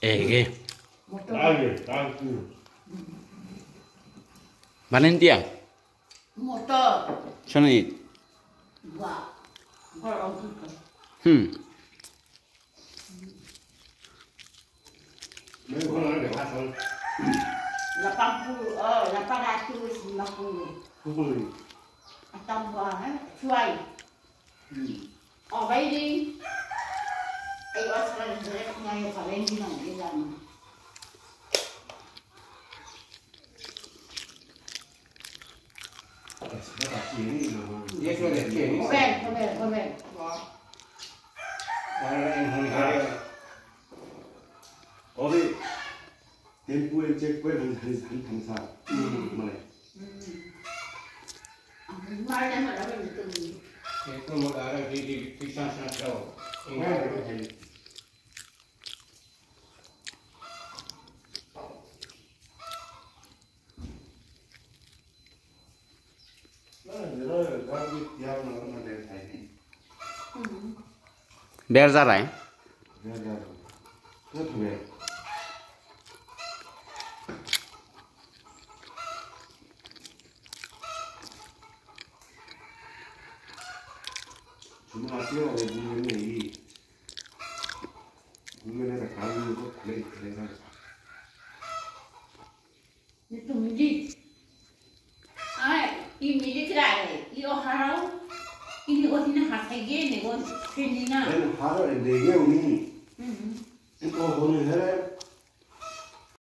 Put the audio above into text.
Valentia, 에게 따게 따게 말렌디아 모터 저는 이 와. 음. Atamba, hein? Tu vois? Oh, vai dire đây phải lên cái này để làm Dietro le tieni. Va bene, va bene, va bene. Guarda, è un carico. 어디 덴부에 제국에 한한 한사 뭐네. 말하면 말하면 또. 또 뭐가 알아? 이 비싼 사람 저. 네. Bear ra right? Bear ra. Good way. Cuma apa yang ada di mana ini? Di mana ada kayu itu kelai kelai kan? Itu mudi. Ah, ini ti o harau ini o tina hatege ne o fenina en harau de ge uni en ko honu hera